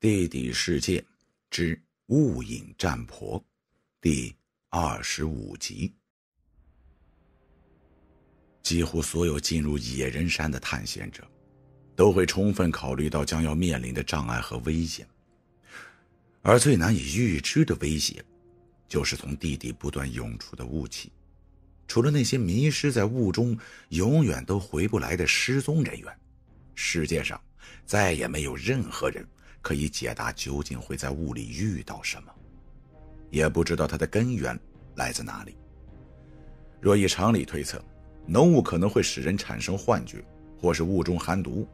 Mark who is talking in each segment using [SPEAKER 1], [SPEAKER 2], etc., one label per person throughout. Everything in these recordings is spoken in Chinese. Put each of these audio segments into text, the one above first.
[SPEAKER 1] 地底世界之雾隐战婆第二十五集。几乎所有进入野人山的探险者，都会充分考虑到将要面临的障碍和危险。而最难以预知的威胁，就是从地底不断涌出的雾气。除了那些迷失在雾中、永远都回不来的失踪人员，世界上再也没有任何人。可以解答究竟会在雾里遇到什么，也不知道它的根源来自哪里。若以常理推测，浓雾可能会使人产生幻觉，或是雾中含毒。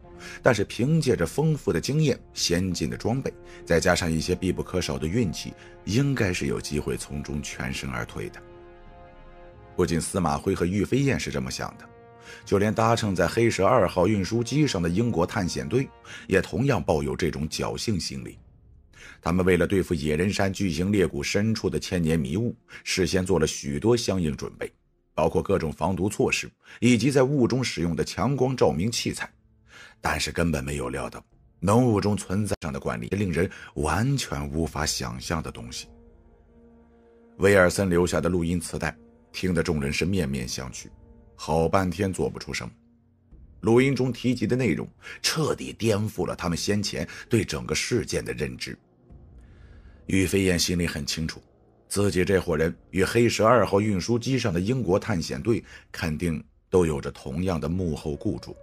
[SPEAKER 1] 但是凭借着丰富的经验、先进的装备，再加上一些必不可少的运气，应该是有机会从中全身而退的。不仅司马徽和玉飞燕是这么想的。就连搭乘在黑蛇二号运输机上的英国探险队，也同样抱有这种侥幸心理。他们为了对付野人山巨型裂谷深处的千年迷雾，事先做了许多相应准备，包括各种防毒措施以及在雾中使用的强光照明器材。但是根本没有料到，浓雾中存在上的管理，令人完全无法想象的东西。威尔森留下的录音磁带，听得众人是面面相觑。好半天做不出声。录音中提及的内容彻底颠覆了他们先前对整个事件的认知。于飞燕心里很清楚，自己这伙人与黑蛇二号运输机上的英国探险队肯定都有着同样的幕后雇主。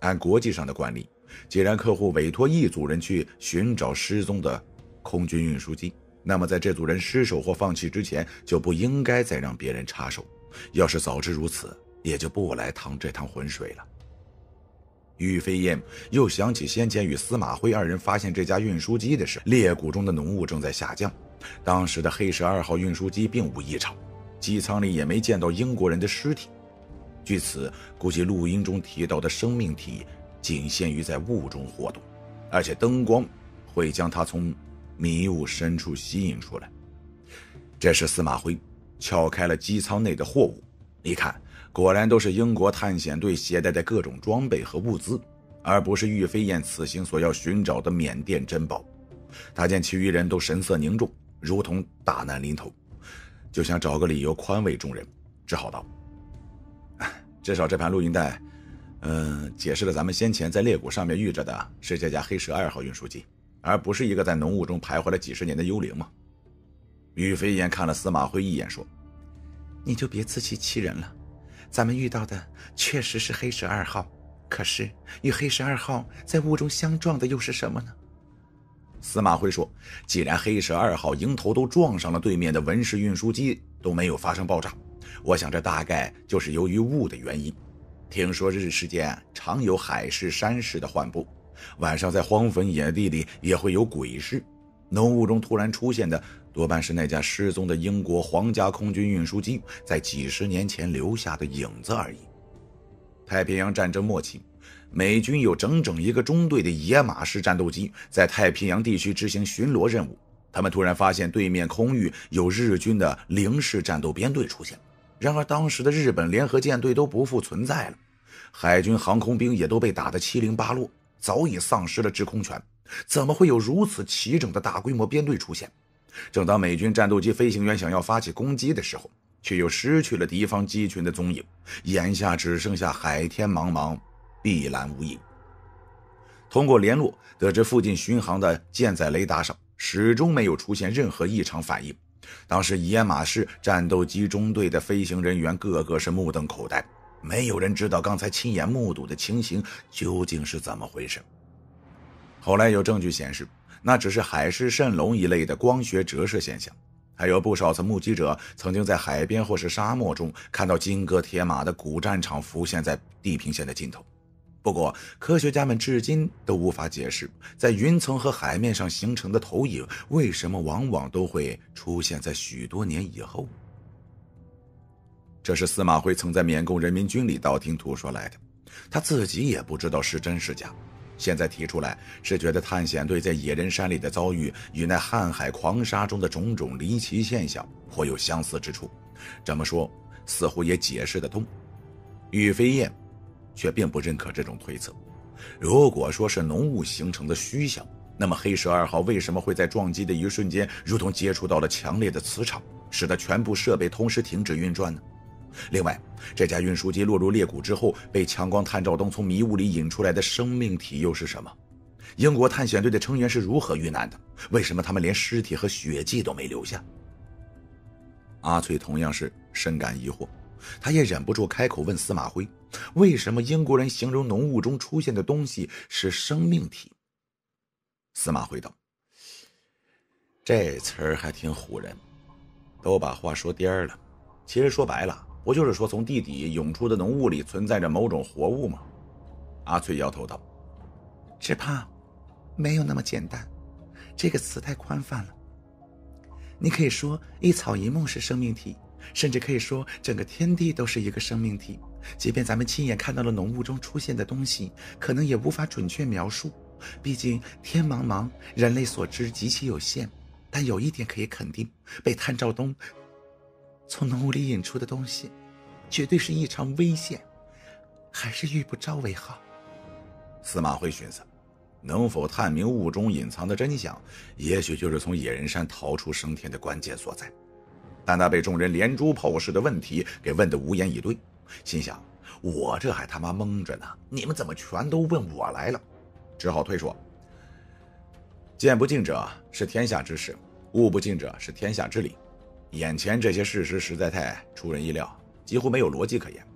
[SPEAKER 1] 按国际上的惯例，既然客户委托一组人去寻找失踪的空军运输机，那么在这组人失手或放弃之前，就不应该再让别人插手。要是早知如此，也就不来趟这趟浑水了。玉飞燕又想起先前与司马徽二人发现这架运输机的事，裂谷中的浓雾正在下降。当时的黑石二号运输机并无异常，机舱里也没见到英国人的尸体。据此估计，录音中提到的生命体仅限于在雾中活动，而且灯光会将它从迷雾深处吸引出来。这是司马徽。撬开了机舱内的货物，一看，果然都是英国探险队携带的各种装备和物资，而不是玉飞燕此行所要寻找的缅甸珍宝。他见其余人都神色凝重，如同大难临头，就想找个理由宽慰众人，只好道：“ 至少这盘录音带，嗯，解释了咱们先前在裂谷上面遇着的是这架黑蛇二号运输机，而不是一个在浓雾中徘徊了几十年的幽灵嘛。”玉飞燕看了司马徽一眼，说：“
[SPEAKER 2] 你就别自欺欺人了，咱们遇到的确实是黑蛇二号，可是与黑蛇二号在雾中相撞的又是什么呢？”
[SPEAKER 1] 司马徽说：“既然黑蛇二号迎头都撞上了对面的文氏运输机，都没有发生爆炸，我想这大概就是由于雾的原因。听说日时间常有海市山市的幻步，晚上在荒坟野地里也会有鬼事。浓雾中突然出现的。”多半是那架失踪的英国皇家空军运输机在几十年前留下的影子而已。太平洋战争末期，美军有整整一个中队的野马式战斗机在太平洋地区执行巡逻任务。他们突然发现对面空域有日军的零式战斗编队出现，然而当时的日本联合舰队都不复存在了，海军航空兵也都被打得七零八落，早已丧失了制空权。怎么会有如此齐整的大规模编队出现？正当美军战斗机飞行员想要发起攻击的时候，却又失去了敌方机群的踪影，眼下只剩下海天茫茫，碧蓝无影。通过联络得知，附近巡航的舰载雷达上始终没有出现任何异常反应。当时野马式战斗机中队的飞行人员个个是目瞪口呆，没有人知道刚才亲眼目睹的情形究竟是怎么回事。后来有证据显示。那只是海市蜃楼一类的光学折射现象，还有不少次目击者曾经在海边或是沙漠中看到金戈铁马的古战场浮现在地平线的尽头。不过，科学家们至今都无法解释，在云层和海面上形成的投影为什么往往都会出现在许多年以后。这是司马徽曾在缅共人民军里道听途说来的，他自己也不知道是真是假。现在提出来，是觉得探险队在野人山里的遭遇与那瀚海狂沙中的种种离奇现象颇有相似之处。这么说，似乎也解释得通。玉飞燕却并不认可这种推测。如果说是浓雾形成的虚像，那么黑蛇二号为什么会在撞击的一瞬间，如同接触到了强烈的磁场，使得全部设备同时停止运转呢？另外，这架运输机落入裂谷之后，被强光探照灯从迷雾里引出来的生命体又是什么？英国探险队的成员是如何遇难的？为什么他们连尸体和血迹都没留下？阿翠同样是深感疑惑，他也忍不住开口问司马辉：“为什么英国人形容浓雾中出现的东西是生命体？”司马辉道：“这词儿还挺唬人，都把话说颠了。其实说白了。”不就是说，从地底涌出的浓雾里存在着某种活物吗？阿翠摇头道：“
[SPEAKER 2] 只怕没有那么简单，这个词太宽泛了。你可以说一草一木是生命体，甚至可以说整个天地都是一个生命体。即便咱们亲眼看到了浓雾中出现的东西，可能也无法准确描述。毕竟天茫茫，人类所知极其有限。但有一点可以肯定，被探照灯。”从浓雾里引出的东西，绝对是异常危险，还是遇不着为好。
[SPEAKER 1] 司马徽寻思，能否探明雾中隐藏的真相，也许就是从野人山逃出升天的关键所在。但他被众人连珠炮似的问题给问得无言以对，心想：我这还他妈蒙着呢，你们怎么全都问我来了？只好推说：见不尽者是天下之事，物不尽者是天下之理。眼前这些事实实在太出人意料，几乎没有逻辑可言，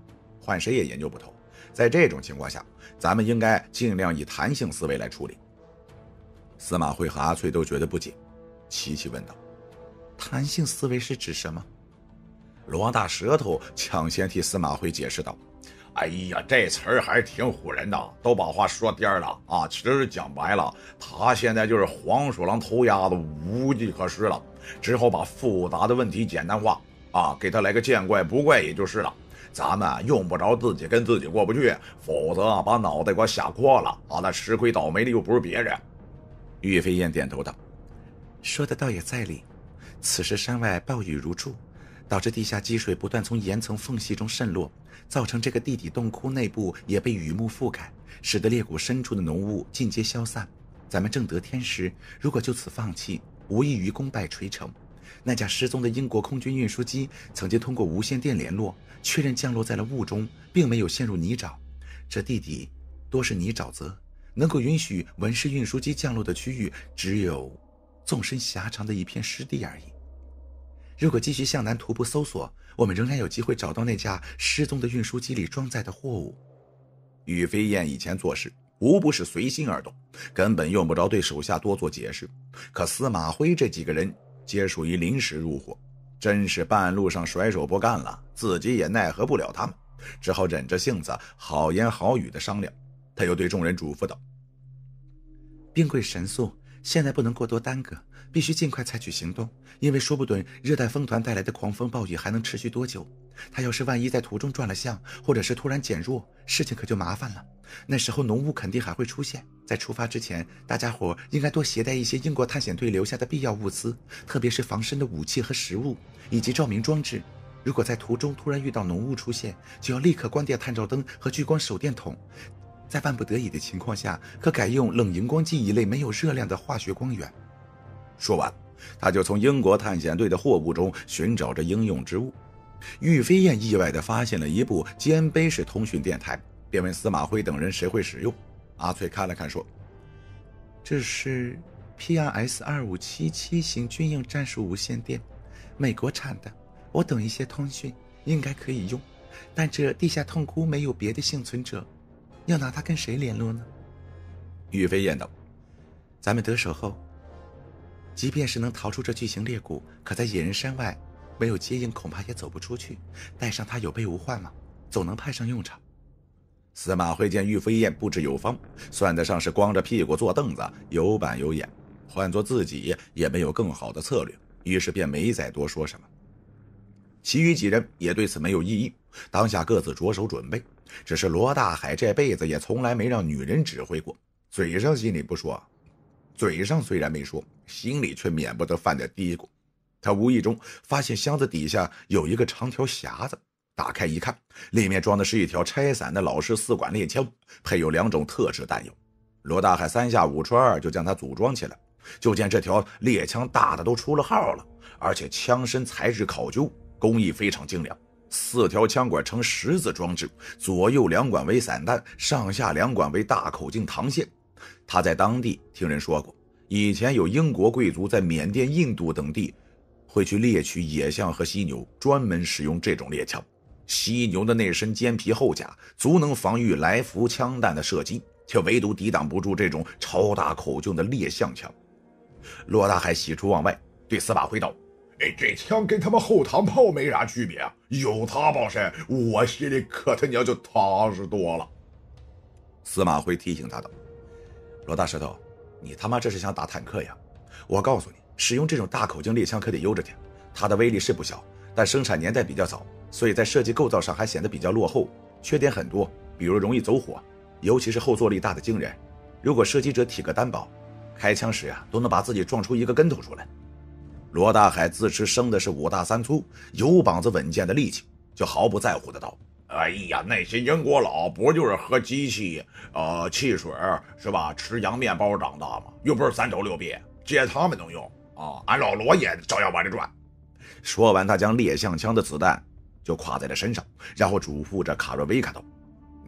[SPEAKER 1] 换谁也研究不透。在这种情况下，咱们应该尽量以弹性思维来处理。司马徽和阿翠都觉得不解，齐齐问道：“
[SPEAKER 2] 弹性思维是指什么？”
[SPEAKER 1] 罗大舌头抢先替司马徽解释道：“哎呀，这词儿还是挺唬人的，都把话说颠了啊！其实讲白了，他现在就是黄鼠狼偷鸭子，无计可施了。”只好把复杂的问题简单化啊，给他来个见怪不怪也就是了。咱们用不着自己跟自己过不去，否则，把脑袋给我吓破了啊！那吃亏倒霉的又不是别人。
[SPEAKER 2] 玉飞燕点头道：“说的倒也在理。此时山外暴雨如注，导致地下积水不断从岩层缝隙中渗落，造成这个地底洞窟内部也被雨幕覆盖，使得裂谷深处的浓雾尽皆消散。咱们正得天时，如果就此放弃。”无异于功败垂成。那架失踪的英国空军运输机曾经通过无线电联络，确认降落在了雾中，并没有陷入泥沼。这地底多是泥沼泽，能够允许文氏运输机降落的区域，只有纵深狭长的一片湿地而已。如果继续向南徒步搜索，我们仍然有机会找到那架失踪的运输机里装载的货物。
[SPEAKER 1] 宇飞燕以前做事。无不是随心而动，根本用不着对手下多做解释。可司马徽这几个人皆属于临时入伙，真是半路上甩手不干了，自己也奈何不了他们，只好忍着性子，好言好语的商量。他又对众人嘱咐道：“
[SPEAKER 2] 兵贵神速，现在不能过多耽搁。”必须尽快采取行动，因为说不准热带风团带来的狂风暴雨还能持续多久。他要是万一在途中转了向，或者是突然减弱，事情可就麻烦了。那时候浓雾肯定还会出现。在出发之前，大家伙应该多携带一些英国探险队留下的必要物资，特别是防身的武器和食物，以及照明装置。如果在途中突然遇到浓雾出现，就要立刻关掉探照灯和聚光手电筒。在万不得已的情况下，可改用冷荧光剂一类没有热量的化学光源。
[SPEAKER 1] 说完，他就从英国探险队的货物中寻找着应用之物。玉飞燕意外地发现了一部肩背式通讯电台，便问司马辉等人谁会使用。阿翠看了看，说：“
[SPEAKER 2] 这是 PRS 二五七七型军用战术无线电，美国产的。我懂一些通讯，应该可以用。但这地下痛窟没有别的幸存者，要拿它跟谁联络呢？”
[SPEAKER 1] 玉飞燕道：“
[SPEAKER 2] 咱们得手后。”即便是能逃出这巨型裂谷，可在野人山外没有接应，恐怕也走不出去。带上它有备无患嘛，总能派上用场。
[SPEAKER 1] 司马徽见玉飞燕布置有方，算得上是光着屁股坐凳子，有板有眼。换做自己也没有更好的策略，于是便没再多说什么。其余几人也对此没有异议，当下各自着手准备。只是罗大海这辈子也从来没让女人指挥过，嘴上心里不说。嘴上虽然没说，心里却免不得犯点嘀咕。他无意中发现箱子底下有一个长条匣子，打开一看，里面装的是一条拆散的老式四管猎枪，配有两种特制弹药。罗大海三下五除二就将它组装起来。就见这条猎枪大的都出了号了，而且枪身材质考究，工艺非常精良。四条枪管呈十字装置，左右两管为散弹，上下两管为大口径膛线。他在当地听人说过，以前有英国贵族在缅甸、印度等地会去猎取野象和犀牛，专门使用这种猎枪。犀牛的那身坚皮厚甲，足能防御来福枪弹的射击，却唯独抵挡不住这种超大口径的猎象枪。罗大海喜出望外，对司马徽道。哎，这枪跟他们后膛炮没啥区别啊！有它傍身，我心里可他娘就踏实多了。司马徽提醒他道：“罗大石头，你他妈这是想打坦克呀？我告诉你，使用这种大口径猎枪可得悠着点。它的威力是不小，但生产年代比较早，所以在设计构造上还显得比较落后，缺点很多，比如容易走火，尤其是后坐力大的惊人。如果射击者体格单薄，开枪时啊，都能把自己撞出一个跟头出来。”罗大海自知生的是五大三粗，有膀子稳健的力气，就毫不在乎的道：“哎呀，那些英国佬不就是喝机器，呃，汽水是吧？吃洋面包长大吗？又不是三头六臂，借他们能用啊？俺老罗也照样往里转。”说完，他将猎象枪的子弹就挎在了身上，然后嘱咐着卡瑞维卡道：“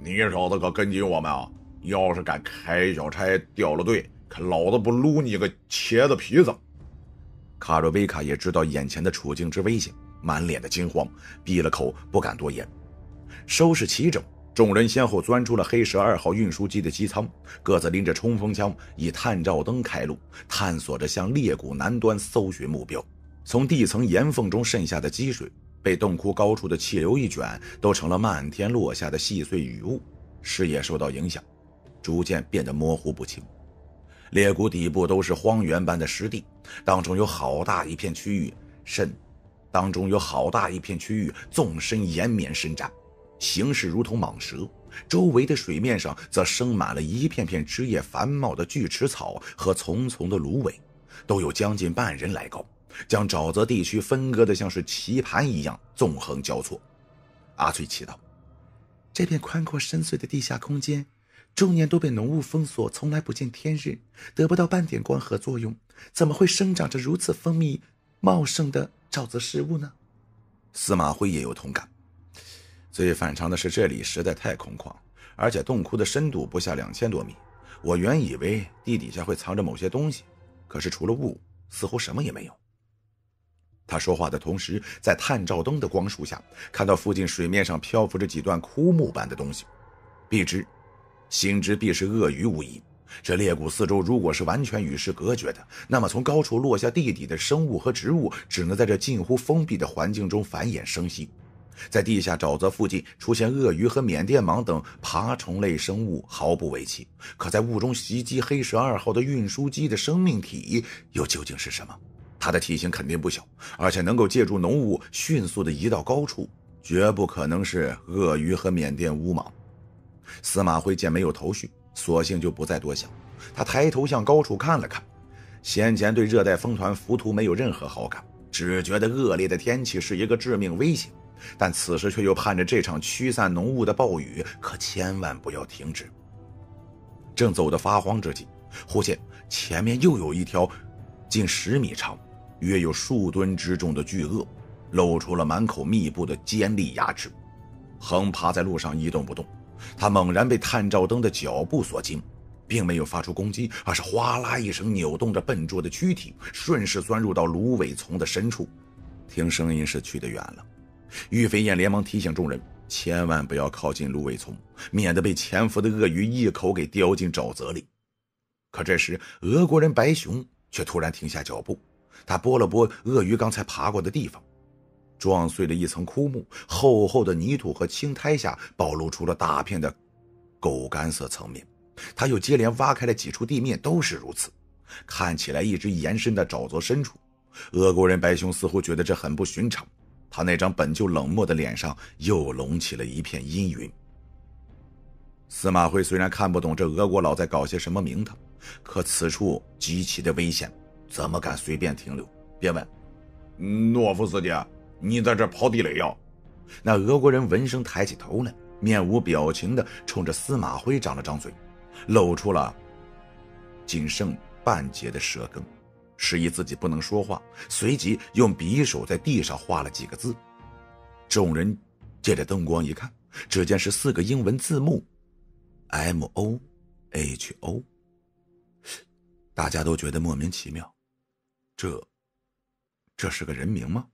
[SPEAKER 1] 你小子可跟紧我们啊！要是敢开小差掉了队，看老子不撸你个茄子皮子！”卡若维卡也知道眼前的处境之危险，满脸的惊慌，闭了口不敢多言。收拾齐整，众人先后钻出了黑蛇二号运输机的机舱，各自拎着冲锋枪，以探照灯开路，探索着向裂谷南端搜寻目标。从地层岩缝中渗下的积水，被洞窟高处的气流一卷，都成了漫天落下的细碎雨雾，视野受到影响，逐渐变得模糊不清。裂谷底部都是荒原般的湿地，当中有好大一片区域甚，当中有好大一片区域纵深延绵伸展，形势如同蟒蛇。周围的水面上则生满了一片片枝叶繁茂的巨齿草和丛丛的芦苇，都有将近半人来高，将沼泽地区分割的像是棋盘一样纵横交错。阿翠祈祷：这片宽阔深邃的地下空间。终年都被浓雾封锁，从来不见天日，得不到半点光合作用，怎么会生长着如此丰密茂盛的沼泽食物呢？司马徽也有同感。最反常的是，这里实在太空旷，而且洞窟的深度不下两千多米。我原以为地底下会藏着某些东西，可是除了雾，似乎什么也没有。他说话的同时，在探照灯的光束下，看到附近水面上漂浮着几段枯木般的东西，必知。心知必是鳄鱼无疑。这裂谷四周如果是完全与世隔绝的，那么从高处落下地底的生物和植物，只能在这近乎封闭的环境中繁衍生息。在地下沼泽附近出现鳄鱼和缅甸蟒等爬虫类生物毫不为奇，可在雾中袭击黑蛇二号的运输机的生命体又究竟是什么？它的体型肯定不小，而且能够借助浓雾迅速的移到高处，绝不可能是鳄鱼和缅甸乌蟒。司马徽见没有头绪，索性就不再多想。他抬头向高处看了看，先前对热带风团浮屠没有任何好感，只觉得恶劣的天气是一个致命威胁。但此时却又盼着这场驱散浓雾的暴雨可千万不要停止。正走得发慌之际，忽见前面又有一条近十米长、约有数吨之重的巨鳄，露出了满口密布的尖利牙齿，横趴在路上一动不动。他猛然被探照灯的脚步所惊，并没有发出攻击，而是哗啦一声扭动着笨拙的躯体，顺势钻入到芦苇丛的深处。听声音是去得远了。玉飞燕连忙提醒众人，千万不要靠近芦苇丛，免得被潜伏的鳄鱼一口给叼进沼泽里。可这时，俄国人白熊却突然停下脚步，他拨了拨鳄鱼刚才爬过的地方。撞碎了一层枯木，厚厚的泥土和青苔下暴露出了大片的狗干色层面。他又接连挖开了几处地面，都是如此，看起来一直延伸的沼泽深处。俄国人白熊似乎觉得这很不寻常，他那张本就冷漠的脸上又隆起了一片阴云。司马徽虽然看不懂这俄国佬在搞些什么名堂，可此处极其的危险，怎么敢随便停留？便问：“诺夫斯基。”你在这刨地雷呀？那俄国人闻声抬起头来，面无表情地冲着司马徽张了张嘴，露出了仅剩半截的舌根，示意自己不能说话。随即用匕首在地上画了几个字。众人借着灯光一看，只见是四个英文字母：M O H O。大家都觉得莫名其妙，这，这是个人名吗？